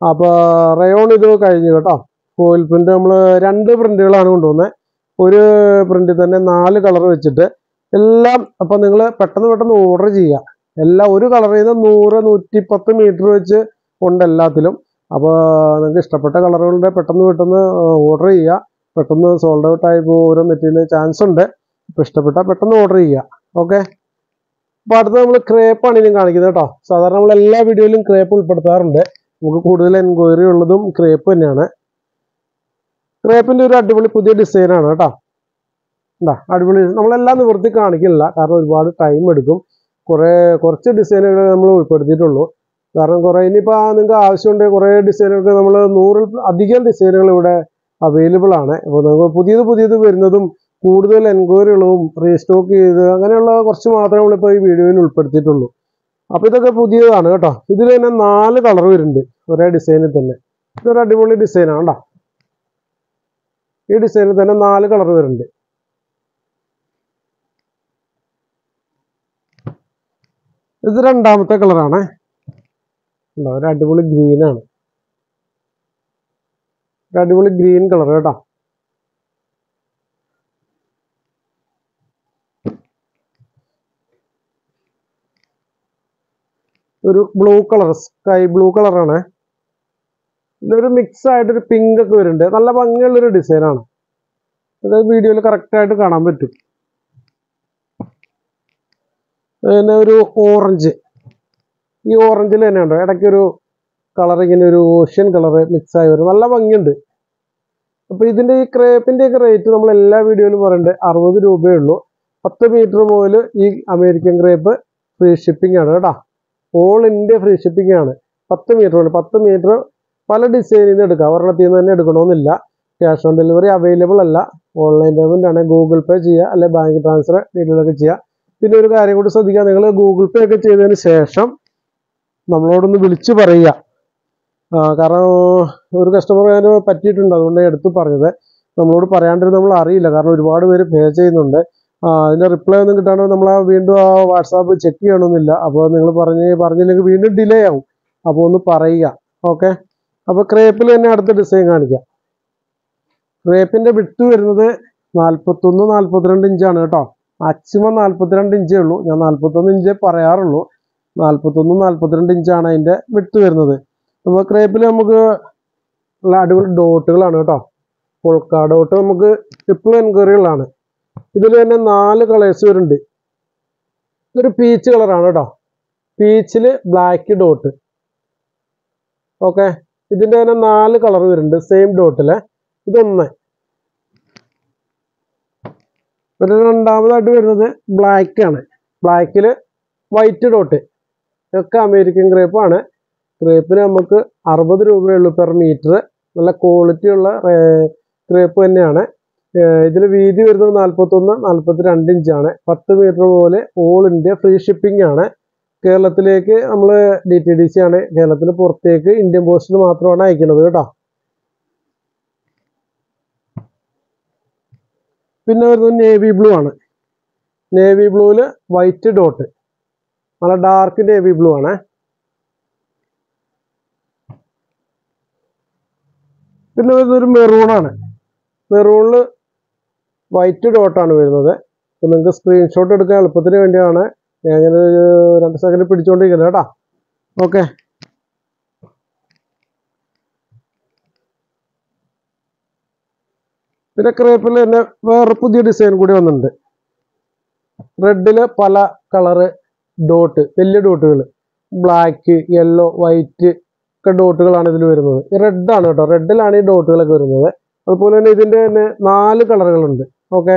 അപ്പോൾ റയോൺ ഇത് കഴിഞ്ഞു കേട്ടോ. കോയിൽ പ്രിന്റ് നമ്മൾ രണ്ട് പ്രിന്റുകളാണ് കൊണ്ടുവന്നത് ഒരു പ്രിന്റിൽ തന്നെ നാല് കളർ വെച്ചിട്ട് എല്ലാം അപ്പം നിങ്ങൾ പെട്ടെന്ന് പെട്ടെന്ന് ഓർഡർ ചെയ്യുക. എല്ലാം ഒരു കളറിൽ നിന്ന് നൂറ് നൂറ്റിപ്പത്ത് മീറ്റർ വെച്ച് ഉണ്ട് എല്ലാത്തിലും. അപ്പോൾ നിങ്ങൾക്ക് ഇഷ്ടപ്പെട്ട കളറുകളുടെ പെട്ടെന്ന് പെട്ടെന്ന് ഓർഡർ ചെയ്യുക. പെട്ടെന്ന് സോൾഡ് ഔട്ട് ആയി പോകും മെറ്റീരിയൽ ചാൻസ് ഉണ്ട്. അപ്പോൾ ഇഷ്ടപ്പെട്ടാൽ പെട്ടെന്ന് ഓർഡർ ചെയ്യുക. ഓക്കെ അപ്പോൾ അടുത്ത് നമ്മൾ ക്രേപ്പാണ് ഇനി കാണിക്കുന്നത് കേട്ടോ. സാധാരണ നമ്മൾ എല്ലാ വീഡിയോയിലും ക്രേപ്പ് ഉൾപ്പെടുത്താറുണ്ട്. നമുക്ക് കൂടുതൽ എൻക്വയറി ഉള്ളതും ക്രേപ്പ് തന്നെയാണ്. ക്രേപ്പിന്റെ ഒരു അടിപൊളി പുതിയ ഡിസൈനാണ് കേട്ടോ. എന്താ അടിപൊളി നമ്മളെല്ലാം നിവൃത്തി കാണിക്കില്ല കാരണം ഒരുപാട് ടൈം എടുക്കും. കുറേ കുറച്ച് ഡിസൈനുകൾ നമ്മൾ ഉൾപ്പെടുത്തിയിട്ടുള്ളൂ. കാരണം കുറേ ഇനിയിപ്പോൾ നിങ്ങൾക്ക് ആവശ്യമുണ്ടെങ്കിൽ കുറേ ഡിസൈനുകൾക്ക് നമ്മൾ നൂറിൽ അധികം ഡിസൈനുകൾ ഇവിടെ അവൈലബിൾ ആണ്. അപ്പോൾ നമുക്ക് പുതിയത് പുതിയത് വരുന്നതും കൂടുതൽ എൻക്വയറികളും റീസ്റ്റോക്ക് ചെയ്ത് അങ്ങനെയുള്ള കുറച്ച് മാത്രമേ നമ്മളിപ്പോൾ ഈ വീഡിയോയിൽ ഉൾപ്പെടുത്തിയിട്ടുള്ളൂ. അപ്പോൾ ഇതൊക്കെ പുതിയതാണ് കേട്ടോ. ഇതിൽ തന്നെ നാല് കളർ വരുന്നുണ്ട്. ഒരേ ഡിസൈനിൽ തന്നെ. ഇതൊരു അടിപൊളി ഡിസൈനാണ് കേട്ടോ. ഈ ഡിസൈനിൽ തന്നെ നാല് കളർ വരുന്നുണ്ട്. ഇത് രണ്ടാമത്തെ കളറാണ് ഒരു അടിപൊളി ഗ്രീനാണ് ഒരു അടിപൊളി ഗ്രീൻ കളർ കേട്ടോ. ഒരു ബ്ലൂ കളർ സ്കൈ ബ്ലൂ കളറാണ് ഇതൊരു മിക്സ് ആയിട്ടൊരു പിങ്ക് ഒക്കെ വരുന്നുണ്ട്. നല്ല ഭംഗിയുള്ളൊരു ഡിസൈനാണ് ഇത് വീഡിയോയിൽ കറക്റ്റായിട്ട് കാണാൻ പറ്റും. പിന്നെ ഒരു ഓറഞ്ച് ഈ ഓറഞ്ചിൽ തന്നെ ഉണ്ടോ ഇടയ്ക്കൊരു കളർ ഇങ്ങനെ ഒരു ഓഷ്യൻ കളർ മിക്സ് ആയി വരും നല്ല ഭംഗിയുണ്ട്. അപ്പോൾ ഇതിന്റെ ഈ ക്രേപ്പിന്റെയൊക്കെ റേറ്റ് നമ്മൾ എല്ലാ വീഡിയോയിലും പറയുന്നുണ്ട് അറുപത് രൂപയേ ഉള്ളൂ. പത്ത് മീറ്റർ മുതൽ ഈ അമേരിക്കൻ ക്രേപ്പ് ഫ്രീ ഷിപ്പിംഗ് ആണ് കേട്ടോ. ഓൾ ഇന്ത്യ ഫ്രീ ഷിപ്പിംഗ് ആണ്. പത്ത് മീറ്റർ ഉണ്ട് പത്ത് മീറ്റർ പല ഡിസൈനിൽ നിന്ന് എടുക്കാം. ഒരെണ്ണത്തിൽ നിന്ന് തന്നെ എടുക്കണമെന്നില്ല. ക്യാഷ് ഓൺ ഡെലിവറി അവൈലബിൾ അല്ല. ഓൺലൈൻ പേയ്മെന്റ് ആണ്. ഗൂഗിൾ പേ ചെയ്യുക അല്ലെ ബാങ്ക് ട്രാൻസ്ഫർ ഡീറ്റെയിലൊക്കെ ചെയ്യുക പിന്നെ ഒരു കാര്യം കൂടി ശ്രദ്ധിക്കുക നിങ്ങൾ ഗൂഗിൾ പേ ഒക്കെ ചെയ്തതിന് ശേഷം നമ്മളോടൊന്ന് വിളിച്ചു പറയുക. കാരണം ഒരു കസ്റ്റമർ അതിന് പറ്റിയിട്ടുണ്ട്. അതുകൊണ്ട് എടുത്തു പറഞ്ഞത്. നമ്മളോട് പറയാണ്ടിരുന്ന നമ്മൾ അറിയില്ല. കാരണം ഒരുപാട് പേര് പേ ചെയ്യുന്നുണ്ട്. അതിന്റെ റിപ്ലൈ ഒന്നും കിട്ടാണ്ട് നമ്മൾ ആ വീണ്ടും ആ വാട്സാപ്പ് ചെക്ക് ചെയ്യണമെന്നില്ല അപ്പോൾ നിങ്ങൾ പറഞ്ഞ് പറഞ്ഞില്ലെങ്കിൽ വീണ്ടും ഡിലേ ആവും. അപ്പോൾ ഒന്ന് പറയുക. ഓക്കെ അപ്പോൾ ക്രേപ്പിൽ തന്നെ അടുത്ത ഡിസൈൻ കാണിക്കാം. ക്രേപ്പിന്റെ വിട്ട് വരുന്നത് നാൽപ്പത്തൊന്ന് നാൽപ്പത്തിരണ്ട് ഇഞ്ചാണ് കേട്ടോ. മാക്സിമം നാൽപ്പത്തിരണ്ട് ഇഞ്ചേ ഉള്ളൂ. ഞാൻ നാൽപ്പത്തൊന്ന് ഇഞ്ചേ പറയാറുള്ളൂ. നാൽപ്പത്തൊന്ന് നാൽപ്പത്തിരണ്ട് ഇഞ്ചാണ് അതിന്റെ വിട്ട് വരുന്നത്. അപ്പോൾ ക്രേപ്പിൽ നമുക്ക് നല്ല അടിപൊളി ഡോട്ടുകളാണ് കേട്ടോ. പൊൾക്ക ഡോട്ട് നമുക്ക് ഇപ്പോഴും എൻക്വയറികളാണ്. ഇതിൽ തന്നെ നാല് കളേഴ്സ് വരുന്നുണ്ട്. ഇതൊരു പീച്ച് കളറാണ് കേട്ടോ. പീച്ചിൽ ബ്ലാക്ക് ഡോട്ട് ഓക്കെ ഇതിന്റെ തന്നെ നാല് കളർ വരുന്നുണ്ട്. സെയിം ഡോട്ടിൽ ഇതൊന്ന്. പിന്നെ രണ്ടാമതായിട്ട് വരുന്നത് ബ്ലാക്ക് ആണ്. ബ്ലാക്കിൽ വൈറ്റ് ഡോട്ട് ഇതൊക്കെ അമേരിക്കൻ ഗ്രേപ്പാണ് ഗ്രേപ്പിന് നമുക്ക് അറുപത് രൂപയുള്ളൂ പെർ മീറ്റർ നല്ല ക്വാളിറ്റി ഉള്ള ക്രേപ്പ് തന്നെയാണ്. ഇതിൽ വീതി വരുന്നത് നാൽപ്പത്തൊന്ന് നാൽപ്പത്തി രണ്ട് ഇഞ്ചാണ് പത്ത് മീറ്റർ പോലെ ഓൾ ഇന്ത്യ ഫ്രീ ഷിപ്പിംഗ് ആണ്. കേരളത്തിലേക്ക് നമ്മൾ ഡി ടി ഡി സി ആണ്. കേരളത്തിന് പുറത്തേക്ക് ഇന്ത്യൻ പോസ്റ്റിൽ മാത്രമാണ് അയക്കുന്നത് കേട്ടോ. പിന്നെ വരുന്നത് നേവി ബ്ലൂ ആണ്. നേവി ബ്ലൂവിൽ വൈറ്റ് ഡോട്ട് നല്ല ഡാർക്ക് നേവി ബ്ലൂ ആണ്. പിന്നെ മെറൂൺ ആണ്. മെറൂണിൽ വൈറ്റ് ഡോട്ടാണ് വരുന്നത്. അപ്പോൾ നിങ്ങൾക്ക് സ്ക്രീൻഷോട്ട് എടുക്കാൻ എളുപ്പത്തിന് വേണ്ടിയാണ് ഞാൻ ഇങ്ങനെ രണ്ട് സെക്കൻഡ് പിടിച്ചുകൊണ്ടിരിക്കുന്നത് കേട്ടോ. ഓക്കെ പിന്നെ ക്രേപ്പിൽ തന്നെ വേറെ പുതിയ ഡിസൈൻ കൂടി വന്നിട്ടുണ്ട്. റെഡിൽ പല കളറ് ഡോട്ട് വലിയ ഡോട്ടുകൾ ബ്ലാക്ക് യെല്ലോ വൈറ്റ് ഒക്കെ ഡോട്ടുകളാണ് ഇതിൽ വരുന്നത്. റെഡ് ആണ് കേട്ടോ. റെഡിലാണ് ഈ ഡോട്ടുകളൊക്കെ വരുന്നത്. അതുപോലെ തന്നെ ഇതിന്റെ തന്നെ നാല് കളറുകളുണ്ട് ഓക്കെ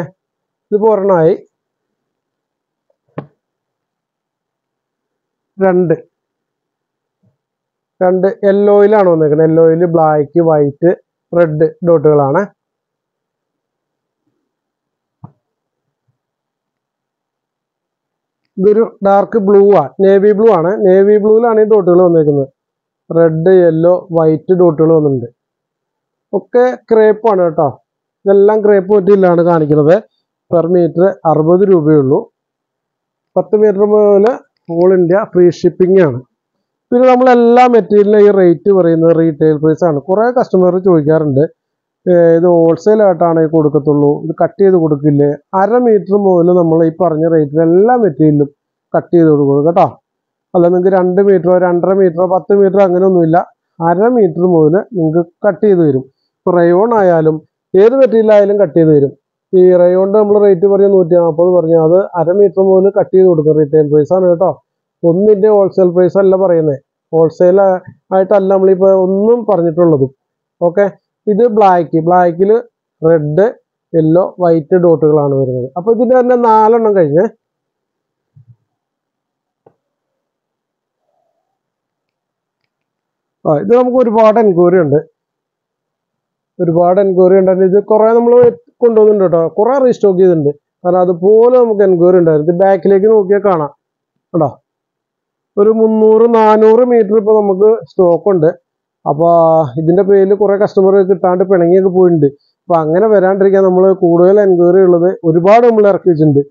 ഇതിപ്പോൾ ഒരെണ്ണമായി രണ്ട്. രണ്ട് യെല്ലോയിലാണ് വന്നേക്കുന്നത്. യെല്ലോയിൽ ബ്ലാക്ക് വൈറ്റ് റെഡ് ഡോട്ടുകളാണ് ഇതൊരു ഡാർക്ക് ബ്ലൂ ആണ് നേവി ബ്ലൂ ആണ്. നേവി ബ്ലൂവിലാണ് ഈ ഡോട്ടുകൾ വന്നേക്കുന്നത്. റെഡ് യെല്ലോ വൈറ്റ് ഡോട്ടുകൾ വന്നിട്ടുണ്ട്. ഒക്കെ ക്രേപ്പാണ് കേട്ടോ. ഇതെല്ലാം ക്രേപ്പ് മെറ്റീരിയലാണ് കാണിക്കുന്നത്. പെർ മീറ്റർ അറുപത് രൂപയുള്ളൂ. പത്ത് മീറ്റർ മുതൽ ഓൾ ഇന്ത്യ ഫ്രീ ഷിപ്പിംഗ് ആണ്. പിന്നെ നമ്മൾ എല്ലാ മെറ്റീരിയലിനും ഈ റേറ്റ് പറയുന്നത് റീറ്റെയിൽ പ്രൈസ് ആണ്. കുറേ കസ്റ്റമർ ചോദിക്കാറുണ്ട്. ഇത് ഹോൾസെയിൽ ആയിട്ടാണ് കൊടുക്കത്തുള്ളൂ. ഇത് കട്ട് ചെയ്ത് കൊടുക്കില്ലേ? അര മീറ്റർ മുതൽ നമ്മൾ ഈ പറഞ്ഞ റേറ്റിൽ എല്ലാ മെറ്റീരിയലും കട്ട് ചെയ്ത് കൊടുക്കും കേട്ടോ. അല്ല നിങ്ങൾക്ക് രണ്ട് മീറ്ററോ രണ്ടര മീറ്ററോ പത്ത് മീറ്ററോ അങ്ങനെയൊന്നുമില്ല. അര മീറ്റർ മുതൽ നിങ്ങൾക്ക് കട്ട് ചെയ്ത് തരും. ഇപ്പോൾ റയോൺ ആയാലും ഏത് മെറ്റീരിയൽ ആയാലും കട്ട് ചെയ്ത് തരും. ഈ റയോണിന്റെ നമ്മൾ റേറ്റ് പറഞ്ഞ നൂറ്റി നാൽപ്പത് പറഞ്ഞു അത് അര മീറ്റർ മുതൽ കട്ട് ചെയ്ത് കൊടുക്കും റീറ്റെയിൽ പ്രൈസ് ആണ് കേട്ടോ. ഒന്നിന്റെ ഹോൾസെയിൽ പ്രൈസ് അല്ല പറയുന്നത് ഹോൾസെയിൽ ആയിട്ടല്ല നമ്മളിപ്പോൾ ഒന്നും പറഞ്ഞിട്ടുള്ളതും. ഓക്കെ ഇത് ബ്ലാക്ക് ബ്ലാക്കിൽ റെഡ് യെല്ലോ വൈറ്റ് ഡോട്ടുകളാണ് വരുന്നത്. അപ്പോൾ ഇതിന്റെ തന്നെ നാലെണ്ണം കഴിഞ്ഞ് ആ ഇത് നമുക്ക് ഒരുപാട് എൻക്വയറി ഉണ്ട്. ഒരുപാട് എൻക്വയറി ഉണ്ടായിരുന്നു ഇത് കുറേ നമ്മൾ കൊണ്ടുപോകുന്നുണ്ട് കേട്ടോ. കുറേ റീസ്റ്റോക്ക് ചെയ്തിട്ടുണ്ട്. കാരണം അതുപോലെ നമുക്ക് എൻക്വയറി ഉണ്ടായിരുന്നു. ഇത് ബാക്കിലേക്ക് നോക്കിയാൽ കാണാം. കേട്ടോ ഒരു മുന്നൂറ് നാനൂറ് മീറ്റർ ഇപ്പോൾ നമുക്ക് സ്റ്റോക്ക് ഉണ്ട്. അപ്പോൾ ഇതിന്റെ പേരിൽ കുറേ കസ്റ്റമർ കിട്ടാണ്ട് പിണങ്ങിയൊക്കെ പോയിട്ടുണ്ട്. അപ്പോൾ അങ്ങനെ വരാണ്ടിരിക്കാൻ നമ്മൾ കൂടുതൽ എൻക്വയറി ഉള്ളത് ഒരുപാട് നമ്മൾ ഇറക്കി വെച്ചിട്ടുണ്ട്.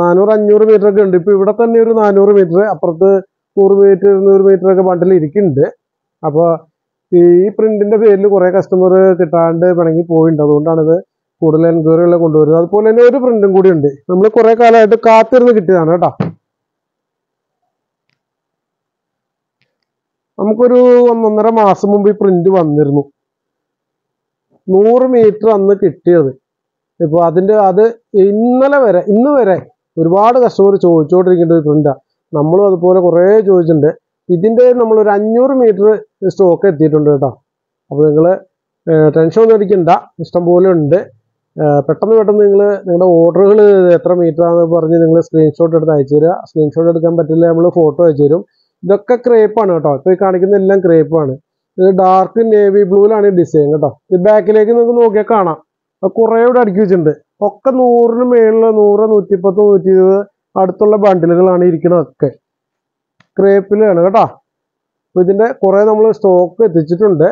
നാനൂറ് അഞ്ഞൂറ് മീറ്റർ ഒക്കെ ഉണ്ട്. ഇപ്പോൾ ഇവിടെ തന്നെ ഒരു നാനൂറ് മീറ്റർ അപ്പുറത്ത് നൂറ് മീറ്റർ ഇരുന്നൂറ് മീറ്റർ ഒക്കെ ബണ്ടിൽ ഇരിക്കുന്നുണ്ട്. അപ്പോൾ ഈ പ്രിന്റിന്റെ പേരിൽ കുറേ കസ്റ്റമർ കിട്ടാണ്ട് പിണങ്ങി പോയിട്ടുണ്ട് അതുകൊണ്ടാണിത് കൂടുതൽ എൻക്വയറികൾ കൊണ്ടുവരുന്നത്. അതുപോലെ തന്നെ ഒരു പ്രിന്റും കൂടി ഉണ്ട്. നമ്മൾ കുറേ കാലമായിട്ട് കാത്തിരുന്ന് കിട്ടിയതാണ് കേട്ടോ. നമുക്കൊരു ഒന്നൊന്നര മാസം മുമ്പ് ഈ പ്രിന്റ് വന്നിരുന്നു. നൂറ് മീറ്റർ അന്ന് കിട്ടിയത്. ഇപ്പോൾ അതിന്റെ അത് ഇന്നലെ വരെ ഇന്ന് വരെ ഒരുപാട് കസ്റ്റമർ ചോദിച്ചുകൊണ്ടിരിക്കേണ്ട ഒരു പ്രിന്റാ. നമ്മളും അതുപോലെ കുറേ ചോദിച്ചിട്ടുണ്ട്. ഇതിന്റെ നമ്മളൊരു അഞ്ഞൂറ് മീറ്റർ സ്റ്റോക്ക് എത്തിയിട്ടുണ്ട് കേട്ടോ. അപ്പോൾ നിങ്ങൾ ടെൻഷൻ ഒന്നും അടിക്കണ്ട. ഇഷ്ടംപോലെ ഉണ്ട്. പെട്ടെന്ന് പെട്ടെന്ന് നിങ്ങൾ നിങ്ങളുടെ ഓർഡറുകൾ എത്ര മീറ്റർ ആണെന്ന് പറഞ്ഞ് നിങ്ങൾ സ്ക്രീൻഷോട്ട് എടുത്ത് അയച്ചു തരിക സ്ക്രീൻഷോട്ട് എടുക്കാൻ പറ്റില്ല നമ്മൾ ഫോട്ടോ അയച്ചു തരും. ഇതൊക്കെ ക്രേപ്പാണ് കേട്ടോ. ഇപ്പോൾ ഈ കാണിക്കുന്ന എല്ലാം ക്രേപ്പാണ് ഇത് ഡാർക്ക് നേവി ബ്ലൂവിലാണ് ഈ ഡിസൈൻ കേട്ടോ. ഇത് ബാക്കിലേക്ക് നിങ്ങൾക്ക് നോക്കിയാൽ കാണാം. കുറേ ഇവിടെ അടുക്കി വെച്ചിട്ടുണ്ട്. ഒക്കെ നൂറിന് മേളിൽ നൂറ് നൂറ്റിപ്പത്ത് നൂറ്റി ഇരുപത് അടുത്തുള്ള ബണ്ടിലുകളാണ് ഇരിക്കണതൊക്കെ ക്രേപ്പിലാണ് കേട്ടോ. അപ്പോൾ ഇതിന്റെ കുറേ നമ്മൾ സ്റ്റോക്ക് എത്തിച്ചിട്ടുണ്ട്.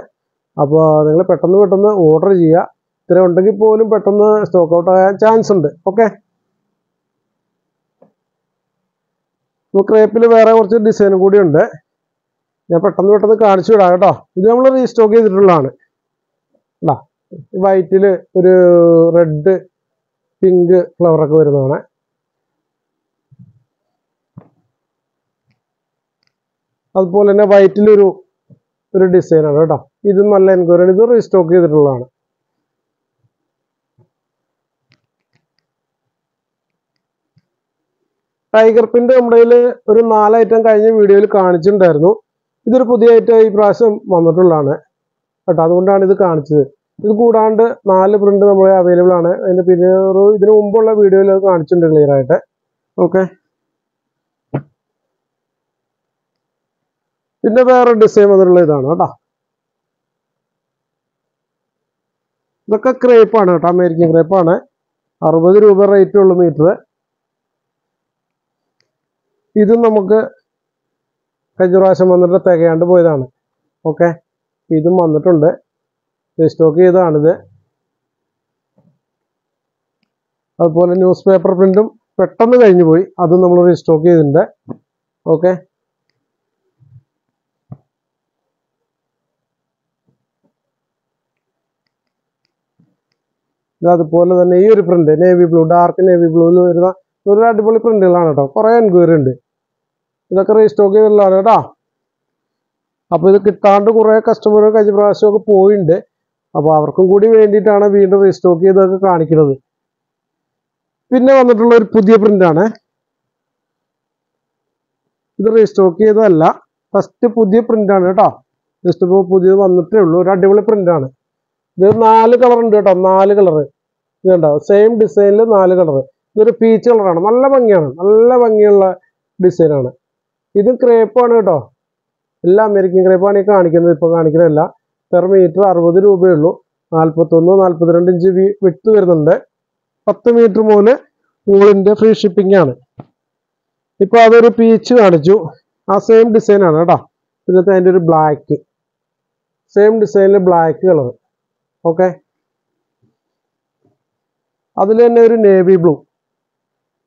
അപ്പോൾ നിങ്ങൾ പെട്ടെന്ന് പെട്ടെന്ന് ഓർഡർ ചെയ്യുക. ഇത്ര ഉണ്ടെങ്കിൽ പോലും പെട്ടെന്ന് സ്റ്റോക്ക് ഔട്ട് ആകാൻ ചാൻസ് ഉണ്ട്. ഓക്കെ ഇപ്പോൾ ക്രേപ്പിൽ വേറെ കുറച്ച് ഡിസൈനും കൂടി ഉണ്ട്. ഞാൻ പെട്ടെന്ന് പെട്ടെന്ന് കാണിച്ചു വിടാം കേട്ടോ. ഇത് നമ്മൾ റീസ്റ്റോക്ക് ചെയ്തിട്ടുള്ളതാണ്. അല്ല വൈറ്റിൽ ഒരു റെഡ് പിങ്ക് ഫ്ലവറൊക്കെ വരുന്നതാണ്. അതുപോലെ തന്നെ വൈറ്റിലൊരു ഒരു ഡിസൈനാണ് കേട്ടോ. ഇത് നല്ല എൻക്വയറി ഇത് റീസ്റ്റോക്ക് ചെയ്തിട്ടുള്ളതാണ്. ടൈഗർ പിന്റെ നമ്മുടെ ഒരു നാല് ഐറ്റം കഴിഞ്ഞ വീഡിയോയിൽ കാണിച്ചിട്ടുണ്ടായിരുന്നു. ഇതൊരു പുതിയ ഐറ്റം ഈ പ്രാവശ്യം വന്നിട്ടുള്ളതാണ് കേട്ടോ. അതുകൊണ്ടാണ് ഇത് കാണിച്ചത്. ഇത് കൂടാണ്ട് നാല് പ്രിന്റ് നമ്മളെ അവൈലബിൾ ആണ്. അതിന്റെ പിന്നെ ഒരു ഇതിനു മുമ്പുള്ള വീഡിയോയിൽ അത് കാണിച്ചിട്ടുണ്ട് ക്ലിയർ ആയിട്ട്. ഓക്കെ പിന്നെ വേറെ ഡിസൈൻ വന്നിട്ടുള്ള ഇതാണ് കേട്ടോ. ഇതൊക്കെ ക്രേപ്പാണ് കേട്ടോ അമേരിക്കൻ ക്രേപ്പാണ് അറുപത് രൂപ റേറ്റ് ഉള്ളു മീറ്റർ ഇത് നമുക്ക് കഴിഞ്ഞ പ്രാവശ്യം വന്നിട്ട് തികയാണ്ട് പോയതാണ്. ഓക്കെ ഇതും വന്നിട്ടുണ്ട്. സ്റ്റോക്ക് ചെയ്തതാണിത്. അതുപോലെ ന്യൂസ് പേപ്പർ പ്രിന്റും പെട്ടെന്ന് കഴിഞ്ഞു പോയി അതും നമ്മൾ റീസ്റ്റോക്ക് ചെയ്തിട്ടുണ്ട്. ഓക്കെ അതുപോലെ തന്നെ ഈ ഒരു print navy blue dark navy ബ്ലൂവിൽ വരുന്ന ഒരു അടിപൊളി പ്രിന്റുകളാണ് കേട്ടോ. കുറേ എൻക്വയറി ഉണ്ട്. ഇതൊക്കെ റീസ്റ്റോക്ക് ചെയ്തിട്ടുള്ളതാണ് കേട്ടോ. അപ്പോൾ ഇത് കിട്ടാണ്ട് കുറേ കസ്റ്റമർ കഴിഞ്ഞ പ്രാവശ്യമൊക്കെ പോയിട്ടുണ്ട് അപ്പോൾ അവർക്കും കൂടി വേണ്ടിയിട്ടാണ് വീണ്ടും റീസ്റ്റോക്ക് ചെയ്തൊക്കെ കാണിക്കുന്നത്. പിന്നെ വന്നിട്ടുള്ള ഒരു പുതിയ പ്രിന്റാണ് ഇത് റീസ്റ്റോക്ക് ചെയ്തതല്ല ഫസ്റ്റ് പുതിയ പ്രിന്റാണ് കേട്ടോ. ജസ്റ്റ് ഇപ്പോൾ പുതിയത് വന്നിട്ടേ ഉള്ളൂ. ഒരു അടിപൊളി പ്രിന്റാണ് ഇത് നാല് കളർ ഉണ്ട് കേട്ടോ നാല് കളർ ഇതുണ്ടോ സെയിം ഡിസൈനിൽ നാല് കളർ ഇതൊരു പീച്ച് കളറാണ് നല്ല ഭംഗിയാണ്. നല്ല ഭംഗിയുള്ള ഡിസൈനാണ് ഇത് ക്രേപ്പാണ് കേട്ടോ. എല്ലാ അമേരിക്കൻ ക്രേപ്പാണ് ഈ കാണിക്കുന്നത്. ഇപ്പോൾ കാണിക്കുന്നതല്ല. പെർ മീറ്റർ അറുപത് രൂപയേ ഉള്ളൂ. നാൽപ്പത്തൊന്ന് നാൽപ്പത്തിരണ്ട് ഇഞ്ച് വിട്ട് വരുന്നുണ്ട്. പത്ത് മീറ്റർ മുതൽ ഊളിന്റെ ഫ്രീ ഷിപ്പിംഗ് ആണ്. ഇപ്പോൾ അതൊരു പീച്ച് കാണിച്ചു. ആ സെയിം ഡിസൈനാണ് കേട്ടോ. ഇതിനകത്ത് അതിന്റെ ഒരു ബ്ലാക്ക് സെയിം ഡിസൈനിൽ ബ്ലാക്ക് കളർ ഓക്കെ. അതിൽ തന്നെ ഒരു നേവി ബ്ലൂ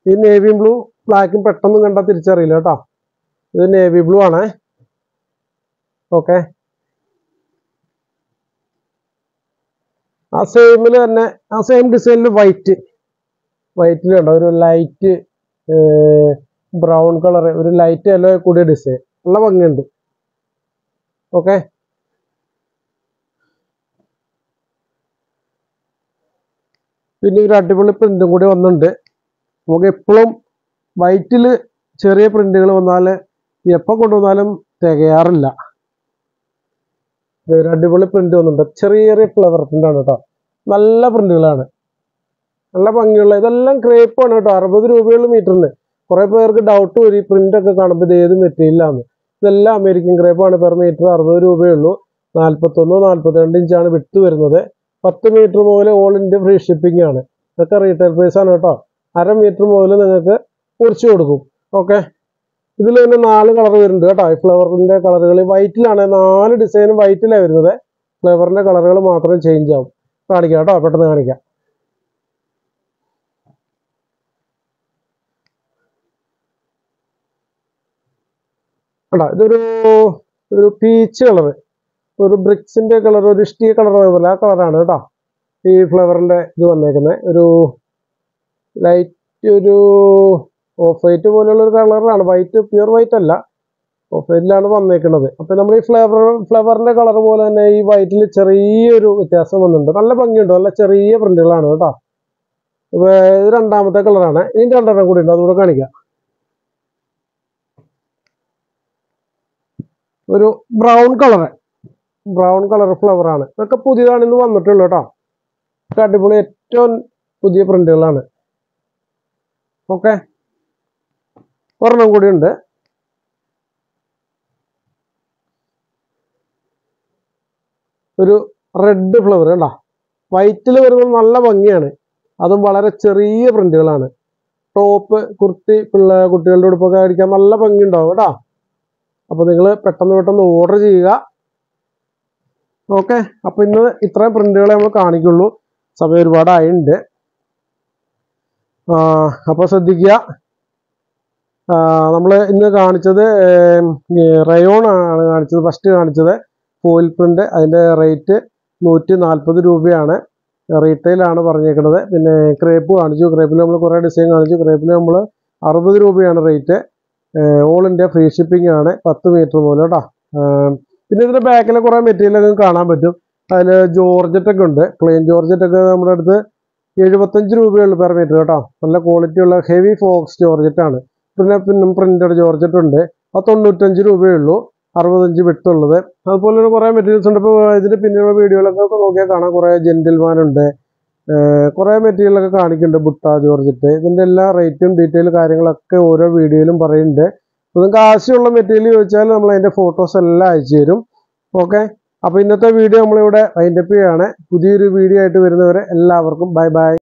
ഈ നേവി ബ്ലൂ ബ്ലാക്കും പെട്ടെന്ന് കണ്ടാൽ തിരിച്ചറിയില്ല കേട്ടോ. ഇത് നേവി ബ്ലൂ ആണേ. ഓക്കെ. ആ സെയിമിൽ തന്നെ ആ സെയിം ഡിസൈനിൽ വൈറ്റ് വൈറ്റിൽ കണ്ടോ ഒരു ലൈറ്റ് ബ്രൗൺ കളർ ഒരു ലൈറ്റ് യെല്ലോ കൂടിയ ഡിസൈൻ നല്ല ഭംഗിയുണ്ട്. ഓക്കെ. പിന്നെ ഒരു അടിപൊളി പ്രിന്റും കൂടി വന്നിട്ടുണ്ട്. നമുക്ക് എപ്പോഴും വൈറ്റിൽ ചെറിയ പ്രിന്റുകൾ വന്നാൽ എപ്പോൾ കൊണ്ടുവന്നാലും തികയാറില്ല. ഒരു അടിപൊളി പ്രിന്റ് വന്നിട്ടുണ്ട്. ചെറിയ ചെറിയ ഫ്ലവർ പ്രിന്റാണ് കേട്ടോ നല്ല പ്രിന്റുകളാണ് നല്ല ഭംഗിയുള്ള ഇതെല്ലാം ക്രേപ്പാണ് കേട്ടോ അറുപത് രൂപയുള്ള മീറ്ററിന് കുറെ പേർക്ക് ഡൗട്ട് വരും പ്രിന്റ് ഒക്കെ കാണുമ്പോൾ ഇത് ഏത് മെറ്റീരിയലാണ് ഇതെല്ലാം അമേരിക്കൻ ക്രേപ്പാണ് പെർ മീറ്റർ അറുപത് രൂപയേ ഉള്ളൂ. നാൽപ്പത്തൊന്ന് നാൽപ്പത്തിരണ്ട് ഇഞ്ചാണ് വിട്ട് വരുന്നത്. പത്ത് മീറ്റർ മുതൽ ഓൾ ഇന്ത്യ ഫ്രീ ഷിപ്പിംഗ് ആണ്. ഇതൊക്കെ റീറ്റെയിൽ പ്രൈസ് ആണ് കേട്ടോ. അര മീറ്റർ മുതൽ നിങ്ങൾക്ക് കുറിച്ച് കൊടുക്കും. ഓക്കെ ഇതിൽ തന്നെ നാല് കളർ വരുന്നുണ്ട് കേട്ടോ. ഈ ഫ്ലവറിന്റെ കളറുകൾ വൈറ്റിലാണ് നാല് ഡിസൈനും വൈറ്റിലാണ് വരുന്നത്. ഫ്ലവറിന്റെ കളറുകൾ മാത്രം ചേഞ്ച് ആവും. കാണിക്കാം കേട്ടോ. പെട്ടെന്ന് കാണിക്കാം. കേട്ടോ ഇതൊരു ഒരു പീച്ച് കളർ ഒരു ബ്രിക്സിന്റെ കളർ ഒരു ഇഷ്ടിക കളർ പോലെ ആ കളറാണ് കേട്ടോ. ഈ ഫ്ലവറിന്റെ ഇത് വന്നേക്കുന്നത് ഒരു ലൈറ്റ് ഒരു ഓഫ് വൈറ്റ് പോലെയുള്ള ഒരു കളറാണ് വൈറ്റ് പ്യുർ വൈറ്റ് അല്ല. ഓഫ് വൈറ്റിലാണ് വന്നേക്കുന്നത്. അപ്പൊ നമ്മൾ ഈ ഫ്ലവർ ഫ്ലവറിന്റെ കളർ പോലെ തന്നെ ഈ വൈറ്റിൽ ചെറിയൊരു വ്യത്യാസം വന്നിട്ടുണ്ട്. നല്ല ഭംഗിയുണ്ട്. നല്ല ചെറിയ പ്രിന്റുകളാണ് കേട്ടോ. ഇത് രണ്ടാമത്തെ കളറാണ് ഇനി രണ്ടെണ്ണം കൂടി ഉണ്ട്. അതുകൂടെ കാണിക്കാം. ഒരു brown colour brown colour flower ആണ്. ഇതൊക്കെ പുതിയതാണ് ഇന്ന് വന്നിട്ടുള്ളൂ കേട്ടോ. അടിപൊളി ഏറ്റവും പുതിയ പ്രിന്റുകളാണ്. ഓക്കെ. ഒരെണ്ണം കൂടി ഉണ്ട്. ഒരു റെഡ് ഫ്ലവർ കണ്ടോ. വൈറ്റിൽ വരുന്നത് നല്ല ഭംഗിയാണ്. അതും വളരെ ചെറിയ പ്രിന്റുകളാണ്. ടോപ്പ് കുർത്തി പിള്ളേ കുട്ടികളുടെ ഉടുപ്പൊക്കെ അടിക്കാൻ നല്ല ഭംഗി ഉണ്ടാവും കേട്ടോ. അപ്പൊ നിങ്ങൾ പെട്ടെന്ന് പെട്ടെന്ന് ഓർഡർ ചെയ്യുക. ഓക്കെ അപ്പൊ ഇന്ന് ഇത്രയും പ്രിന്റുകളെ നമ്മൾ കാണിക്കുള്ളൂ. സമയം ഒരുപാടായിട്ടുണ്ട് അപ്പോൾ ശ്രദ്ധിക്കുക. നമ്മൾ ഇന്ന് കാണിച്ചത് റയോൺ ആണ് കാണിച്ചത് ഫസ്റ്റ് കാണിച്ചത്. ഫോയിൽ പ്രിന്റ് അതിന്റെ റേറ്റ് നൂറ്റി നാൽപ്പത് രൂപയാണ് റീറ്റെയിലാണ് പറഞ്ഞേക്കുന്നത് പിന്നെ ക്രേപ്പ് കാണിച്ചു. ക്രേപ്പിൽ നമ്മൾ കുറേ ഡിസൈൻ കാണിച്ചു. ക്രേപ്പിൽ നമ്മൾ അറുപത് രൂപയാണ് rate all India free shipping ആണ്. പത്ത് മീറ്റർ പോലെ കേട്ടോ പിന്നെ ഇതിന്റെ ബാക്കിൽ കുറേ മെറ്റീരിയൽ കാണാൻ പറ്റും. അതിൽ ജോർജറ്റ് ഒക്കെ ഉണ്ട്. പ്ലെയിൻ ജോർജറ്റ് ഒക്കെ നമ്മുടെ അടുത്ത് എഴുപത്തഞ്ച് രൂപയുള്ള പെർ മീറ്റർ കേട്ടോ. നല്ല ക്വാളിറ്റി ഉള്ള ഹെവി ഫോക്സ് ജോർജറ്റ് ആണ്. പിന്നെ പിന്നെ പ്രിന്റഡ് ജോർജറ്റ് ഉണ്ട്. അത് തൊണ്ണൂറ്റഞ്ച് രൂപയേ ഉള്ളൂ അറുപത്തഞ്ച് വിട്ടുള്ളത്. അതുപോലെ തന്നെ കുറേ മെറ്റീരിയൽസ് ഉണ്ട്. ഇപ്പോൾ ഇതിന്റെ പിന്നെയുള്ള വീഡിയോകളൊക്കെ നോക്കിയാൽ കാണാം. കുറേ ജെന്റിൽമാനുണ്ട് കുറേ മെറ്റീരിയലൊക്കെ കാണിക്കുന്നുണ്ട്. ബുട്ട ജോർജറ്റ് ഇതിന്റെ എല്ലാ റേറ്റും ഡീറ്റെയിൽ കാര്യങ്ങളൊക്കെ ഓരോ വീഡിയോയിലും പറയുന്നുണ്ട്. നിങ്ങൾക്ക് ആവശ്യമുള്ള മെറ്റീരിയൽ ചോദിച്ചാൽ നമ്മൾ അതിന്റെ ഫോട്ടോസ് എല്ലാം അയച്ചു തരും. ഓക്കെ അപ്പോൾ ഇന്നത്തെ വീഡിയോ നമ്മളിവിടെ വൈൻഡപ്പ് ചെയ്യുകയാണ് പുതിയൊരു വീഡിയോ ആയിട്ട് വരുന്നവരെ എല്ലാവർക്കും ബൈ ബൈ